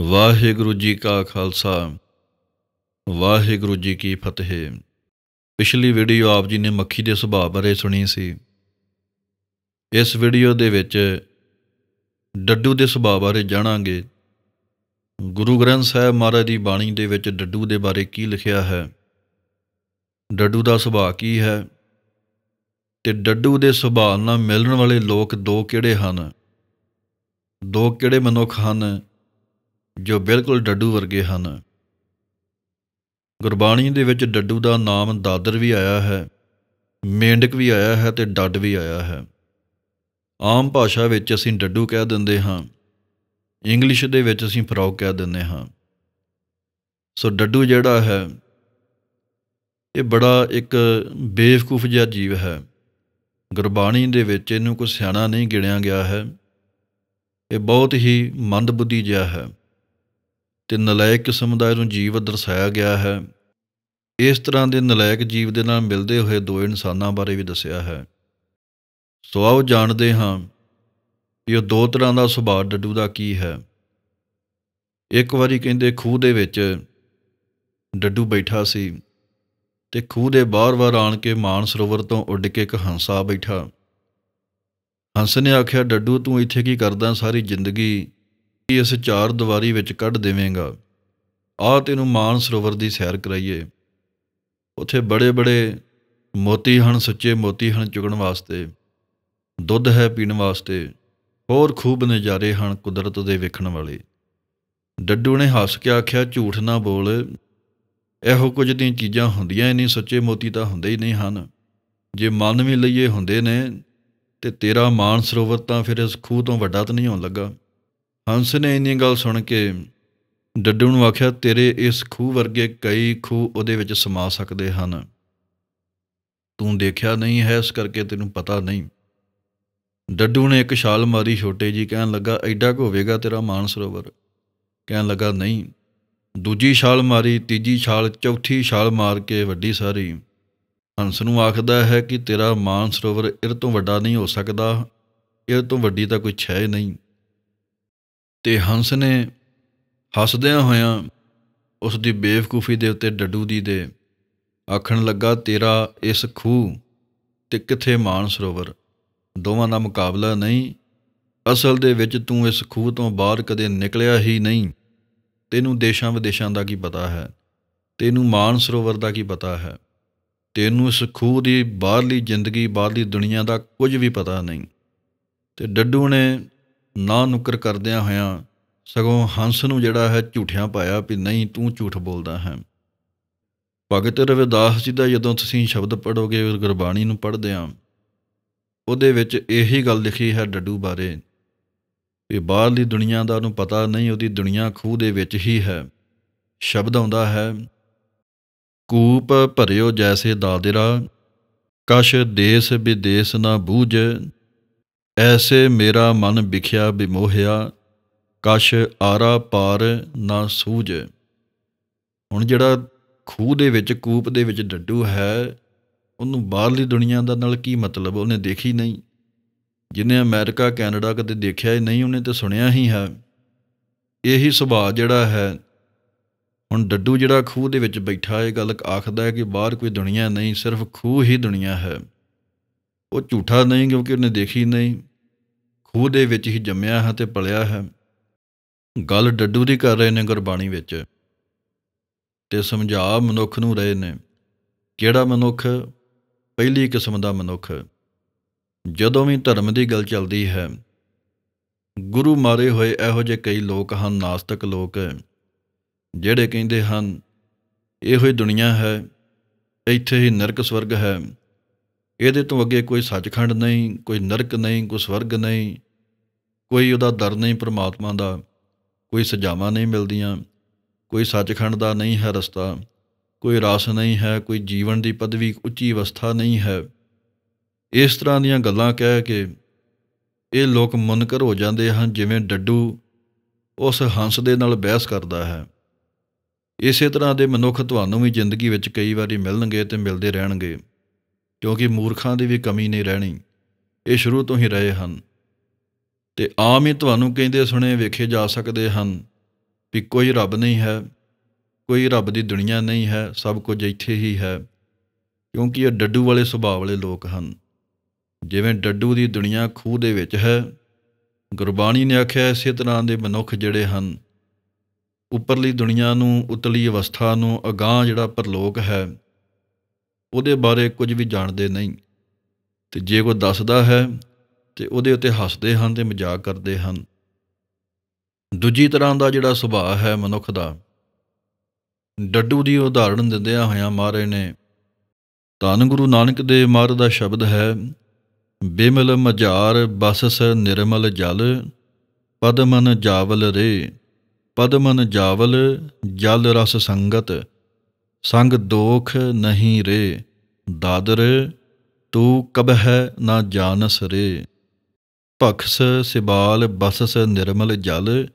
ਵਾਹਿਗੁਰੂ ਜੀ ਕਾ ਖਾਲਸਾ। ਵਾਹਿਗੁਰੂ ਜੀ ਕੀ ਫਤਿਹ। ਪਿਛਲੀ ਵੀਡੀਓ ਆਪ ਜੀ ਨੇ ਮੱਖੀ ਦੇ ਸੁਭਾਅ ਬਾਰੇ ਸੁਣੀ ਸੀ। ਇਸ ਵੀਡੀਓ ਦੇ ਵਿੱਚ ਡੱਡੂ ਦੇ ਸੁਭਾਅ ਬਾਰੇ ਜਾਣਾਂਗੇ। ਗੁਰੂ ਗ੍ਰੰਥ ਸਾਹਿਬ ਮਹਾਰਾਜ ਦੀ ਬਾਣੀ ਦੇ ਵਿੱਚ ਡੱਡੂ ਦੇ ਬਾਰੇ ਕੀ ਲਿਖਿਆ ਹੈ। ਡੱਡੂ ਦਾ ਸੁਭਾਅ ਕੀ ਹੈ? ਤੇ ਡੱਡੂ ਦੇ ਸੁਭਾਅ ਨਾਲ ਮਿਲਣ ਵਾਲੇ ਲੋਕ ਦੋ ਕਿਹੜੇ ਹਨ? ਦੋ ਕਿਹੜੇ ਮਨੁੱਖ ਹਨ? ਜੋ ਬਿਲਕੁਲ ਡੱਡੂ ਵਰਗੇ ਹਨ। ਗੁਰਬਾਣੀ ਦੇ ਵਿੱਚ ਡੱਡੂ ਦਾ ਨਾਮ ਦਾਦਰ ਵੀ ਆਇਆ ਹੈ, ਮੇਂਢਕ ਵੀ ਆਇਆ ਹੈ ਤੇ ਡੱਡ ਵੀ ਆਇਆ ਹੈ। ਆਮ ਭਾਸ਼ਾ ਵਿੱਚ ਅਸੀਂ ਡੱਡੂ ਕਹਿ ਦਿੰਦੇ ਹਾਂ, ਇੰਗਲਿਸ਼ ਦੇ ਵਿੱਚ ਅਸੀਂ ਫਰੌਗ ਕਹਿ ਦਿੰਦੇ ਹਾਂ। ਸੋ ਡੱਡੂ ਜਿਹੜਾ ਹੈ, ਇਹ ਬੜਾ ਇੱਕ ਬੇਵਕੂਫ ਜਿਹਾ ਜੀਵ ਹੈ। ਗੁਰਬਾਣੀ ਦੇ ਵਿੱਚ ਇਹਨੂੰ ਕੋਈ ਸਿਆਣਾ ਨਹੀਂ ਗਿਣਿਆ ਗਿਆ ਹੈ। ਇਹ ਬਹੁਤ ਹੀ ਮੰਦਬੁੱਧੀ ਜਿਹਾ ਹੈ। ਤੇ ਨਲਾਇਕ ਕਿਸਮ ਦਾ ਇਹਨੂੰ ਜੀਵ ਦਰਸਾਇਆ ਗਿਆ ਹੈ। ਇਸ ਤਰ੍ਹਾਂ ਦੇ ਨਲਾਇਕ ਜੀਵ ਦੇ ਨਾਲ ਮਿਲਦੇ ਹੋਏ ਦੋ ਇਨਸਾਨਾਂ ਬਾਰੇ ਵੀ ਦੱਸਿਆ ਹੈ। ਸੋ ਆਓ ਜਾਣਦੇ ਹਾਂ ਕਿ ਉਹ ਦੋ ਤਰ੍ਹਾਂ ਦਾ ਸੁਭਾਅ ਡੱਡੂ ਦਾ ਕੀ ਹੈ। ਇੱਕ ਵਾਰੀ ਕਹਿੰਦੇ ਖੂਹ ਦੇ ਵਿੱਚ ਡੱਡੂ ਬੈਠਾ ਸੀ ਤੇ ਖੂਹ ਦੇ ਬਾਹਰ-ਬਾਹਰ ਆਣ ਕੇ ਮਾਨ ਸਰੋਵਰ ਤੋਂ ਉੱਡ ਕੇ ਇੱਕ ਹੰਸ ਆ ਬੈਠਾ। ਹੰਸ ਨੇ ਆਖਿਆ, ਡੱਡੂ, ਤੂੰ ਇੱਥੇ ਕੀ ਕਰਦਾ? ਸਾਰੀ ਜ਼ਿੰਦਗੀ ਇਸ ਚਾਰ ਦੀਵਾਰੀ ਵਿੱਚ ਕੱਢ ਦੇਵੇਂਗਾ। ਆ ਤੈਨੂੰ ਮਾਨ ਸਰੋਵਰ ਦੀ ਸੈਰ ਕਰਾਈਏ। ਉੱਥੇ ਬੜੇ ਬੜੇ ਮੋਤੀ ਹਨ, ਸੱਚੇ ਮੋਤੀ ਹਨ ਚੁਗਣ ਵਾਸਤੇ। ਦੁੱਧ ਹੈ ਪੀਣ ਵਾਸਤੇ। ਹੋਰ ਖੂਬ ਨਜ਼ਾਰੇ ਹਨ ਕੁਦਰਤ ਦੇ ਵੇਖਣ ਵਾਲੇ। ਡੱਡੂ ਨੇ ਹੱਸ ਕੇ ਆਖਿਆ, ਝੂਠ ਨਾ ਬੋਲ। ਇਹੋ ਕੁਝ ਦੀਆਂ ਚੀਜ਼ਾਂ ਹੁੰਦੀਆਂ ਹੀ ਨਹੀਂ, ਸੱਚੇ ਮੋਤੀ ਤਾਂ ਹੁੰਦੇ ਹੀ ਨਹੀਂ ਹਨ। ਜੇ ਮਨ ਵੀ ਲਈਏ ਹੁੰਦੇ ਨੇ, ਤੇ ਤੇਰਾ ਮਾਨ ਸਰੋਵਰ ਤਾਂ ਫਿਰ ਇਸ ਖੂਹ ਤੋਂ ਵੱਡਾ ਤਾਂ ਨਹੀਂ ਹੋਣ ਲੱਗਾ। ਹੰਸ ਨੇ ਇੰਨੀ ਗੱਲ ਸੁਣ ਕੇ ਡੱਡੂ ਨੂੰ ਆਖਿਆ, ਤੇਰੇ ਇਸ ਖੂਹ ਵਰਗੇ ਕਈ ਖੂਹ ਉਹਦੇ ਵਿੱਚ ਸਮਾ ਸਕਦੇ ਹਨ। ਤੂੰ ਦੇਖਿਆ ਨਹੀਂ ਹੈ, ਇਸ ਕਰਕੇ ਤੈਨੂੰ ਪਤਾ ਨਹੀਂ। ਡੱਡੂ ਨੇ ਇੱਕ ਛਾਲ ਮਾਰੀ, ਛੋਟੇ ਜੀ ਕਹਿਣ ਲੱਗਾ, ਐਡਾ ਕੁ ਹੋਵੇਗਾ ਤੇਰਾ ਮਾਨ ਸਰੋਵਰ। ਕਹਿਣ ਲੱਗਾ, ਨਹੀਂ। ਦੂਜੀ ਛਾਲ ਮਾਰੀ, ਤੀਜੀ ਛਾਲ, ਚੌਥੀ ਛਾਲ ਮਾਰ ਕੇ ਵੱਡੀ ਸਾਰੀ। ਹੰਸ ਨੂੰ ਆਖਦਾ ਹੈ ਕਿ ਤੇਰਾ ਮਾਨ ਸਰੋਵਰ ਇਹ ਤੋਂ ਵੱਡਾ ਨਹੀਂ ਹੋ ਸਕਦਾ ਇਹ ਤੋਂ ਵੱਡੀ ਤਾਂ ਕੋਈ ਛੈ ਨਹੀਂ। ਤੇ ਹੰਸ ਨੇ ਹੱਸਦਿਆਂ ਹੋਇਆਂ ਉਸ ਦੀ ਬੇਵਕੂਫੀ ਦੇ ਉੱਤੇ ਡੱਡੂ ਦੀ ਦੇ ਆਖਣ ਲੱਗਾ, ਤੇਰਾ ਇਸ ਖੂਹ ਤੇ ਕਿੱਥੇ ਮਾਨ ਸਰੋਵਰ? ਦੋਵਾਂ ਦਾ ਮੁਕਾਬਲਾ ਨਹੀਂ। ਅਸਲ ਦੇ ਵਿੱਚ ਤੂੰ ਇਸ ਖੂਹ ਤੋਂ ਬਾਹਰ ਕਦੇ ਨਿਕਲਿਆ ਹੀ ਨਹੀਂ। ਤੈਨੂੰ ਦੇਸ਼ਾਂ ਵਿਦੇਸ਼ਾਂ ਦਾ ਕੀ ਪਤਾ ਹੈ? ਤੈਨੂੰ ਮਾਨ ਸਰੋਵਰ ਦਾ ਕੀ ਪਤਾ ਹੈ? ਤੈਨੂੰ ਇਸ ਖੂਹ ਦੀ ਬਾਹਰਲੀ ਜ਼ਿੰਦਗੀ, ਬਾਹਰਲੀ ਦੁਨੀਆ ਦਾ ਕੁਝ ਵੀ ਪਤਾ ਨਹੀਂ। ਤੇ ਡੱਡੂ ਨੇ ਨਾ ਨੁਕਰ ਕਰਦਿਆਂ ਹੋਇਆਂ ਸਗੋਂ ਹੰਸ ਨੂੰ ਜਿਹੜਾ ਹੈ ਝੂਠਿਆਂ ਪਾਇਆ ਵੀ ਨਹੀਂ ਤੂੰ ਝੂਠ ਬੋਲਦਾ ਹੈ। ਭਗਤ ਰਵਿਦਾਸ ਜੀ ਦਾ ਜਦੋਂ ਤੁਸੀਂ ਸ਼ਬਦ ਪੜੋਗੇ ਗੁਰਬਾਣੀ ਨੂੰ ਪੜ੍ਹਦੇ ਆਂ, ਉਹਦੇ ਵਿੱਚ ਇਹੀ ਗੱਲ ਲਿਖੀ ਹੈ ਡੱਡੂ ਬਾਰੇ ਵੀ ਬਾਹਰਲੀ ਦੁਨੀਆ ਦਾ ਉਹਨੂੰ ਪਤਾ ਨਹੀਂ, ਉਹਦੀ ਦੁਨੀਆ ਖੂਹ ਦੇ ਵਿੱਚ ਹੀ ਹੈ। ਸ਼ਬਦ ਆਉਂਦਾ ਹੈ, ਕੂਪ ਭਰਿਓ ਜੈਸੇ ਦਾਦਰਾ, ਕਸ਼ ਦੇਸ ਵਿਦੇਸ ਨਾ ਬੂਝ ਐਸੇ ਮੇਰਾ ਮਨ ਵਿਖਿਆ ਬਿਮੋਹਿਆ ਕਸ਼ ਆਰਾ ਪਾਰ ਨਾ ਸੂਝ। ਹੁਣ ਜਿਹੜਾ ਖੂਹ ਦੇ ਵਿੱਚ, ਕੂਪ ਦੇ ਵਿੱਚ ਡੱਡੂ ਹੈ, ਉਹਨੂੰ ਬਾਹਰਲੀ ਦੁਨੀਆ ਦਾ ਨਾਲ ਕੀ ਮਤਲਬ? ਉਹਨੇ ਦੇਖੀ ਨਹੀਂ। ਜਿਹਨੇ ਅਮਰੀਕਾ, ਕੈਨੇਡਾ ਕਦੇ ਦੇਖਿਆ ਹੀ ਨਹੀਂ, ਉਹਨੇ ਤਾਂ ਸੁਣਿਆ ਹੀ ਹੈ। ਇਹੀ ਸੁਭਾਅ ਜਿਹੜਾ ਹੈ। ਹੁਣ ਡੱਡੂ ਜਿਹੜਾ ਖੂਹ ਦੇ ਵਿੱਚ ਬੈਠਾ, ਇਹ ਗੱਲ ਆਖਦਾ ਹੈ ਕਿ ਬਾਹਰ ਕੋਈ ਦੁਨੀਆ ਨਹੀਂ, ਸਿਰਫ ਖੂਹ ਹੀ ਦੁਨੀਆ ਹੈ। ਉਹ ਝੂਠਾ ਨਹੀਂ ਕਿਉਂਕਿ ਉਹਨੇ ਦੇਖੀ ਨਹੀਂ। ਖੂਹ ਦੇ ਵਿੱਚ ਹੀ ਜੰਮਿਆ ਹੈ ਤੇ ਪਲਿਆ ਹੈ। ਗੱਲ ਡੱਡੂ ਦੀ ਕਰ ਰਹੇ ਨੇ ਗੁਰਬਾਣੀ ਵਿੱਚ। ਤੇ ਸਮਝਾ ਮਨੁੱਖ ਨੂੰ ਰਹੇ ਨੇ। ਕਿਹੜਾ ਮਨੁੱਖ? ਪਹਿਲੀ ਕਿਸਮ ਦਾ ਮਨੁੱਖ। ਜਦੋਂ ਵੀ ਧਰਮ ਦੀ ਗੱਲ ਚੱਲਦੀ ਹੈ। ਗੁਰੂ ਮਾਰੇ ਹੋਏ ਇਹੋ ਜਿਹੇ ਕਈ ਲੋਕ ਹਨ, ਨਾਸਤਕ ਲੋਕ, ਜਿਹੜੇ ਕਹਿੰਦੇ ਹਨ, ਇਹੋ ਹੀ ਦੁਨੀਆ ਹੈ, ਇੱਥੇ ਹੀ ਨਰਕ ਸਵਰਗ ਹੈ। ਇਹਦੇ ਤੋਂ ਅੱਗੇ ਕੋਈ ਸੱਚਖੰਡ ਨਹੀਂ, ਕੋਈ ਨਰਕ ਨਹੀਂ, ਕੋਈ ਸਵਰਗ ਨਹੀਂ, ਕੋਈ ਉਹਦਾ ਦਰ ਨਹੀਂ ਪ੍ਰਮਾਤਮਾ ਦਾ, ਕੋਈ ਸਜ਼ਾਵਾਂ ਨਹੀਂ ਮਿਲਦੀਆਂ, ਕੋਈ ਸੱਚਖੰਡ ਦਾ ਨਹੀਂ ਹੈ ਰਸਤਾ, ਕੋਈ ਰਸ ਨਹੀਂ ਹੈ, ਕੋਈ ਜੀਵਨ ਦੀ ਪਦਵੀ ਉੱਚੀ ਅਵਸਥਾ ਨਹੀਂ ਹੈ। ਇਸ ਤਰ੍ਹਾਂ ਦੀਆਂ ਗੱਲਾਂ ਕਹਿ ਕੇ ਇਹ ਲੋਕ ਮੁਨਕਰ ਹੋ ਜਾਂਦੇ ਹਨ, ਜਿਵੇਂ ਡੱਡੂ ਉਸ ਹੰਸ ਦੇ ਨਾਲ ਬਹਿਸ ਕਰਦਾ ਹੈ। ਇਸੇ ਤਰ੍ਹਾਂ ਦੇ ਮਨੁੱਖ ਤੁਹਾਨੂੰ ਵੀ ਜ਼ਿੰਦਗੀ ਵਿੱਚ ਕਈ ਵਾਰੀ ਮਿਲਣਗੇ ਤੇ ਮਿਲਦੇ ਰਹਿਣਗੇ। ਕਿਉਂਕਿ ਮੂਰਖਾਂ ਦੀ ਵੀ ਕਮੀ ਨਹੀਂ ਰਹਿਣੀ। ਇਹ ਸ਼ੁਰੂ ਤੋਂ ਹੀ ਰਹੇ ਹਨ। ਤੇ ਆਮ ਹੀ ਤੁਹਾਨੂੰ ਕਹਿੰਦੇ ਸੁਣੇ ਵੇਖੇ ਜਾ ਸਕਦੇ ਹਨ ਵੀ ਕੋਈ ਰੱਬ ਨਹੀਂ ਹੈ, ਕੋਈ ਰੱਬ ਦੀ ਦੁਨੀਆ ਨਹੀਂ ਹੈ, ਸਭ ਕੁਝ ਇੱਥੇ ਹੀ ਹੈ। ਕਿਉਂਕਿ ਇਹ ਡੱਡੂ ਵਾਲੇ ਸੁਭਾਅ ਵਾਲੇ ਲੋਕ ਹਨ। ਜਿਵੇਂ ਡੱਡੂ ਦੀ ਦੁਨੀਆ ਖੂਹ ਦੇ ਵਿੱਚ ਹੈ, ਗੁਰਬਾਣੀ ਨੇ ਆਖਿਆ ਇਸੇ ਤਰ੍ਹਾਂ ਦੇ ਮਨੁੱਖ ਜਿਹੜੇ ਹਨ। ਉੱਪਰਲੀ ਦੁਨੀਆ ਨੂੰ, ਉਤਲੀ ਅਵਸਥਾ ਨੂੰ, ਅਗਾਹ ਜਿਹੜਾ ਪਰਲੋਕ ਹੈ ਉਹਦੇ ਬਾਰੇ ਕੁਝ ਵੀ ਜਾਣਦੇ ਨਹੀਂ। ਤੇ ਜੇ ਕੋਈ ਦੱਸਦਾ ਹੈ, ਤੇ ਉਹਦੇ ਉੱਤੇ ਹੱਸਦੇ ਹਨ ਤੇ ਮਜ਼ਾਕ ਕਰਦੇ ਹਨ। ਦੂਜੀ ਤਰ੍ਹਾਂ ਦਾ ਜਿਹੜਾ ਸੁਭਾਅ ਹੈ ਮਨੁੱਖ ਦਾ, ਡੱਡੂ ਦੀ ਉਦਾਹਰਣ ਦਿੰਦਿਆਂ ਹੋਇਆਂ ਮਹਾਰਾਜ ਨੇ, ਧੰਨ ਗੁਰੂ ਨਾਨਕ ਦੇ ਮਹਾਰਾਜ ਦਾ ਸ਼ਬਦ ਹੈ, ਬਿਮਲ ਮਝਾਰ ਬਸਸ ਨਿਰਮਲ ਜਲ, ਪਦਮਨ ਜਾਵਲ ਰੇ, ਪਦਮਨ ਜਾਵਲ ਜਲ ਰਸ ਸੰਗਤ। ਸੰਗ ਦੋਖ ਨਹੀਂ ਰੇ। ਦਾਦਰ, ਤੂੰ ਕਬਹਿ ਨਾ ਜਾਣਸ ਰੇ। ਭਖਸ ਸਿਬਾਲ ਬਸਸ ਨਿਰਮਲ ਜਲ,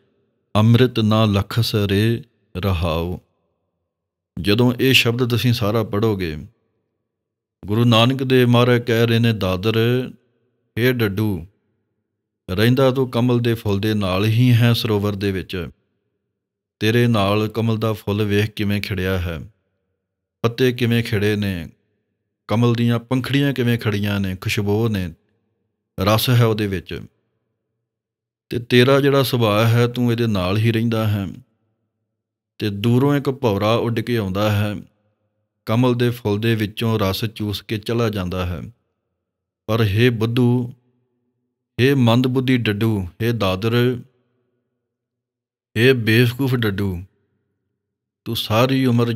ਅੰਮ੍ਰਿਤ ਨਾ ਲਖਸ ਰੇ ਰਹਾਉ। ਜਦੋਂ ਇਹ ਸ਼ਬਦ ਤੁਸੀਂ ਸਾਰਾ ਪੜੋਗੇ ਗੁਰੂ ਨਾਨਕ ਦੇਵ ਮਹਾਰਾਜ ਕਹਿ ਰਹੇ ਨੇ, ਦਾਦਰ ਇਹ ਡੱਡੂ, ਰਹਿੰਦਾ ਤੂੰ ਕਮਲ ਦੇ ਫੁੱਲ ਦੇ ਨਾਲ ਹੀ ਹੈ ਸਰੋਵਰ ਦੇ ਵਿੱਚ। ਤੇਰੇ ਨਾਲ ਕਮਲ ਦਾ ਫੁੱਲ ਵੇਖ ਕਿਵੇਂ ਖਿੜਿਆ ਹੈ। ਪੱਤੇ ਕਿਵੇਂ ਖਿੜੇ ਨੇ ਕਮਲ ਦੀਆਂ ਪੰਖੜੀਆਂ ਕਿਵੇਂ ਖੜੀਆਂ ਨੇ ਖੁਸ਼ਬੂ ਨੇ ਰਸ ਹੈ ਉਹਦੇ ਵਿੱਚ ਤੇ ਤੇਰਾ ਜਿਹੜਾ ਸੁਭਾਅ ਹੈ ਤੂੰ ਇਹਦੇ ਨਾਲ ਹੀ ਰਹਿੰਦਾ ਹੈ ਤੇ ਦੂਰੋਂ ਇੱਕ ਭੌਰਾ ਉੱਡ ਕੇ ਆਉਂਦਾ ਹੈ ਕਮਲ ਦੇ ਫੁੱਲ ਦੇ ਵਿੱਚੋਂ ਰਸ ਚੂਸ ਕੇ ਚਲਾ ਜਾਂਦਾ ਹੈ ਪਰ हे ਬੁੱਧੂ हे ਮੰਦਬੁੱਧੀ ਡੱਡੂ हे ਦਾਦਰ हे ਬੇਵਕੂਫ ਡੱਡੂ ਤੂੰ ਸਾਰੀ ਉਮਰ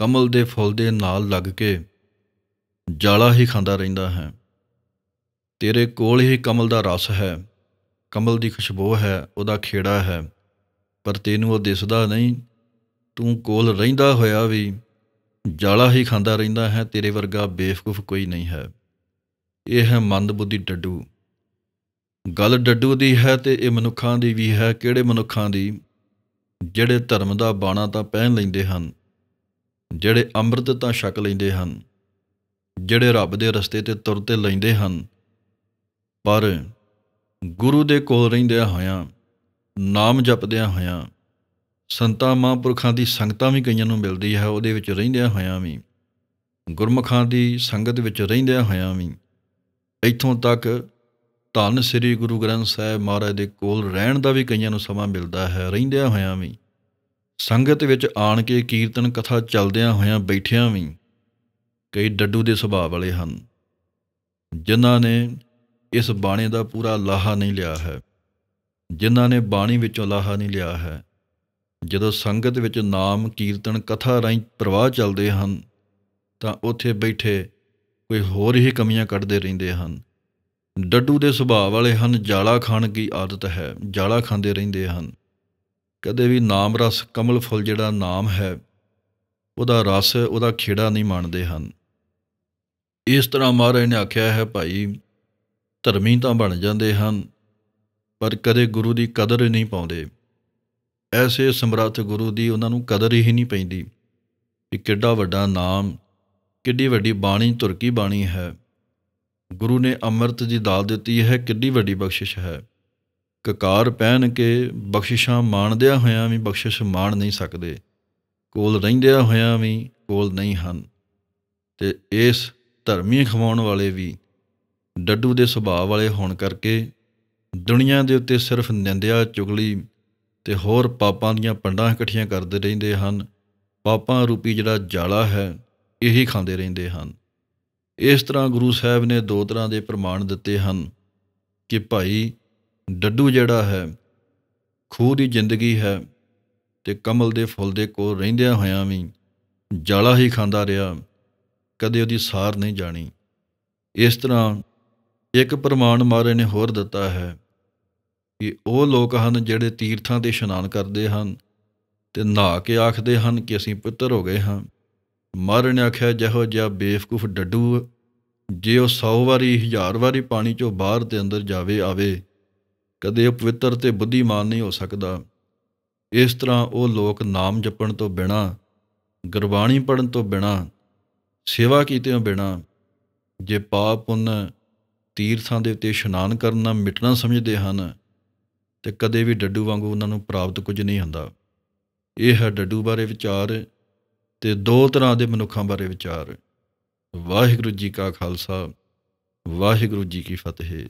ਕਮਲ ਦੇ ਫੁੱਲ ਦੇ ਨਾਲ ਲੱਗ ਕੇ ਜਾਲਾ ਹੀ ਖਾਂਦਾ ਰਹਿੰਦਾ ਹੈ। ਤੇਰੇ ਕੋਲ ਹੀ ਕਮਲ ਦਾ ਰਸ ਹੈ। ਕਮਲ ਦੀ ਖੁਸ਼ਬੂ ਹੈ, ਉਹਦਾ ਖੇੜਾ ਹੈ। ਪਰ ਤੈਨੂੰ ਉਹ ਦਿਸਦਾ ਨਹੀਂ। ਤੂੰ ਕੋਲ ਰਹਿੰਦਾ ਹੋਇਆ ਵੀ ਜਾਲਾ ਹੀ ਖਾਂਦਾ ਰਹਿੰਦਾ ਹੈ, ਤੇਰੇ ਵਰਗਾ ਬੇਵਕੂਫ ਕੋਈ ਨਹੀਂ ਹੈ। ਇਹ ਹੈ ਮੰਦਬੁੱਧੀ ਡੱਡੂ। ਗੱਲ ਡੱਡੂ ਦੀ ਹੈ ਤੇ ਇਹ ਮਨੁੱਖਾਂ ਦੀ ਵੀ ਹੈ। ਕਿਹੜੇ ਮਨੁੱਖਾਂ ਦੀ? ਜਿਹੜੇ ਧਰਮ ਦਾ ਬਾਣਾ ਤਾਂ ਪਹਿਨ ਲੈਂਦੇ ਹਨ। ਜਿਹੜੇ ਅੰਮ੍ਰਿਤ ਤਾਂ ਛਕ ਲੈਂਦੇ ਹਨ, ਜਿਹੜੇ ਰੱਬ ਦੇ ਰਸਤੇ ਤੇ ਤੁਰਤੇ ਲੈਂਦੇ ਹਨ, ਪਰ ਗੁਰੂ ਦੇ ਕੋਲ ਰਹਿੰਦਿਆਂ ਹੋਇਆਂ, ਨਾਮ ਜਪਦਿਆਂ ਹੋਇਆਂ, ਸੰਤਾਂ ਮਹਾਂਪੁਰਖਾਂ ਦੀ ਸੰਗਤਾਂ ਵੀ ਕਈਆਂ ਨੂੰ ਮਿਲਦੀ ਹੈ, ਉਹਦੇ ਵਿੱਚ ਰਹਿੰਦਿਆਂ ਹੋਇਆਂ ਵੀ, ਗੁਰਮਖਾਂ ਦੀ ਸੰਗਤ ਵਿੱਚ ਰਹਿੰਦਿਆਂ ਹੋਇਆਂ ਵੀ, ਇੱਥੋਂ ਤੱਕ ਧੰਨ ਸ੍ਰੀ ਗੁਰੂ ਗ੍ਰੰਥ ਸਾਹਿਬ ਮਹਾਰਾਜ ਦੇ ਕੋਲ ਰਹਿਣ ਦਾ ਵੀ ਕਈਆਂ ਨੂੰ ਸਮਾਂ ਮਿਲਦਾ ਹੈ, ਰਹਿੰਦਿਆਂ ਹੋਇਆਂ ਵੀ। ਸੰਗਤ ਵਿੱਚ ਆਣ ਕੇ ਕੀਰਤਨ ਕਥਾ ਚੱਲਦਿਆਂ ਹੋਇਆਂ ਬੈਠਿਆਂ ਵੀ ਕਈ ਡੱਡੂ ਦੇ ਸੁਭਾਅ ਵਾਲੇ ਹਨ, ਜਿਨ੍ਹਾਂ ਨੇ ਇਸ ਬਾਣੇ ਦਾ ਪੂਰਾ ਲਾਹਾ ਨਹੀਂ ਲਿਆ ਹੈ। ਜਿਨ੍ਹਾਂ ਨੇ ਬਾਣੀ ਵਿੱਚੋਂ ਲਾਹਾ ਨਹੀਂ ਲਿਆ ਹੈ। ਜਦੋਂ ਸੰਗਤ ਵਿੱਚ ਨਾਮ, ਕੀਰਤਨ, ਕਥਾ ਰਾਈ ਪ੍ਰਵਾਹ ਚੱਲਦੇ ਹਨ, ਤਾਂ ਉੱਥੇ ਬੈਠੇ ਕੋਈ ਹੋਰ ਹੀ ਕਮੀਆਂ ਕੱਢਦੇ ਰਹਿੰਦੇ ਹਨ। ਡੱਡੂ ਦੇ ਸੁਭਾਅ ਵਾਲੇ ਹਨ, ਜਾਲਾ ਖਾਣ ਦੀ ਆਦਤ ਹੈ, ਜਾਲਾ ਖਾਂਦੇ ਰਹਿੰਦੇ ਹਨ। ਕਦੇ ਵੀ ਨਾਮ ਰਸ ਕਮਲ ਫੁੱਲ ਜਿਹੜਾ ਨਾਮ ਹੈ, ਉਹਦਾ ਰਸ ਉਹਦਾ ਖੇੜਾ ਨਹੀਂ ਮੰਨਦੇ ਹਨ। ਇਸ ਤਰ੍ਹਾਂ ਮਹਾਰਾਜ ਨੇ ਆਖਿਆ ਹੈ, ਭਾਈ, ਧਰਮੀ ਤਾਂ ਬਣ ਜਾਂਦੇ ਹਨ, ਪਰ ਕਦੇ ਗੁਰੂ ਦੀ ਕਦਰ ਨਹੀਂ ਪਾਉਂਦੇ। ਐਸੇ ਸਮਰੱਥ ਗੁਰੂ ਦੀ ਉਹਨਾਂ ਨੂੰ ਕਦਰ ਹੀ ਨਹੀਂ ਪੈਂਦੀ ਕਿ ਕਿੱਡਾ ਵੱਡਾ ਨਾਮ, ਕਿੱਡੀ ਵੱਡੀ ਬਾਣੀ, ਤੁਰਕੀ ਬਾਣੀ ਹੈ। ਗੁਰੂ ਨੇ ਅੰਮ੍ਰਿਤ ਦੀ ਦਾਲ ਦਿੱਤੀ ਹੈ, ਕਿੱਡੀ ਵੱਡੀ ਬਖਸ਼ਿਸ਼ ਹੈ। ਕਕਾਰ ਪਹਿਨ ਕੇ ਬਖਸ਼ਿਸ਼ਾਂ ਮਾਣਦਿਆਂ ਹੋਇਆਂ ਵੀ ਬਖਸ਼ਿਸ਼ ਮਾਣ ਨਹੀਂ ਸਕਦੇ। ਕੋਲ ਰਹਿੰਦਿਆਂ ਹੋਇਆਂ ਵੀ ਕੋਲ ਨਹੀਂ ਹਨ। ਤੇ ਇਸ ਧਰਮੀ ਖਵਾਉਣ ਵਾਲੇ ਵੀ ਡੱਡੂ ਦੇ ਸੁਭਾਅ ਵਾਲੇ ਹੋਣ ਕਰਕੇ ਦੁਨੀਆ ਦੇ ਉੱਤੇ ਸਿਰਫ ਨਿੰਦਿਆ, ਚੁਗਲੀ ਤੇ ਹੋਰ ਪਾਪਾਂ ਦੀਆਂ ਪੰਡਾਂ ਇਕੱਠੀਆਂ ਕਰਦੇ ਰਹਿੰਦੇ ਹਨ। ਪਾਪਾਂ ਰੂਪੀ ਜਿਹੜਾ ਜਾਲਾ ਹੈ, ਇਹੀ ਖਾਂਦੇ ਰਹਿੰਦੇ ਹਨ। ਇਸ ਤਰ੍ਹਾਂ ਗੁਰੂ ਸਾਹਿਬ ਨੇ ਦੋ ਤਰ੍ਹਾਂ ਦੇ ਪ੍ਰਮਾਣ ਦਿੱਤੇ ਹਨ ਕਿ ਭਾਈ ਡੱਡੂ ਜਿਹੜਾ ਹੈ, ਖੂਹ ਦੀ ਜ਼ਿੰਦਗੀ ਹੈ ਤੇ ਕਮਲ ਦੇ ਫੁੱਲ ਦੇ ਕੋਲ ਰਹਿੰਦਿਆਂ ਹੋਇਆਂ ਵੀ ਜਾਲਾ ਹੀ ਖਾਂਦਾ ਰਿਹਾ, ਕਦੇ ਉਹਦੀ ਸਾਰ ਨਹੀਂ ਜਾਣੀ। ਇਸ ਤਰ੍ਹਾਂ ਇੱਕ ਪ੍ਰਮਾਣ ਮਾਰੇ ਨੇ ਹੋਰ ਦਿੱਤਾ ਹੈ ਕਿ ਉਹ ਲੋਕ ਹਨ ਜਿਹੜੇ ਤੀਰਥਾਂ ਤੇ ਇਸ਼ਨਾਨ ਕਰਦੇ ਹਨ ਤੇ ਨਹਾ ਕੇ ਆਖਦੇ ਹਨ ਕਿ ਅਸੀਂ ਪੁੱਤਰ ਹੋ ਗਏ ਹਾਂ। ਮਾਰੇ ਨੇ ਆਖਿਆ, ਜਿਹੋ ਜਿਹਾ ਬੇਵਕੂਫ ਡੱਡੂ ਜੇ ਉਹ 100 ਵਾਰੀ 1000 ਵਾਰੀ ਪਾਣੀ ਚੋਂ ਬਾਹਰ ਤੇ ਅੰਦਰ ਜਾਵੇ, ਆਵੇ ਕਦੇ ਉਹ ਪਵਿੱਤਰ ਤੇ ਬੁੱਧੀਮਾਨ ਨਹੀਂ ਹੋ ਸਕਦਾ। ਇਸ ਤਰ੍ਹਾਂ ਉਹ ਲੋਕ ਨਾਮ ਜਪਣ ਤੋਂ ਬਿਨਾ, ਗੁਰਬਾਣੀ ਪੜਨ ਤੋਂ ਬਿਨਾ, ਸੇਵਾ ਕੀਤਿਆਂ ਬਿਨਾ, ਜੇ ਪਾਪ ਪੁੰਨ ਤੀਰਥਾਂ ਦੇ ਉੱਤੇ ਇਸ਼ਨਾਨ ਕਰਨਾ ਮਿਟਣਾ ਸਮਝਦੇ ਹਨ, ਤੇ ਕਦੇ ਵੀ ਡੱਡੂ ਵਾਂਗੂ ਉਹਨਾਂ ਨੂੰ ਪ੍ਰਾਪਤ ਕੁਝ ਨਹੀਂ ਹੁੰਦਾ। ਇਹ ਹੈ ਡੱਡੂ ਬਾਰੇ ਵਿਚਾਰ ਤੇ ਦੋ ਤਰ੍ਹਾਂ ਦੇ ਮਨੁੱਖਾਂ ਬਾਰੇ ਵਿਚਾਰ। ਵਾਹਿਗੁਰੂ ਜੀ ਕਾ ਖਾਲਸਾ, ਵਾਹਿਗੁਰੂ ਜੀ ਕੀ ਫਤਿਹ।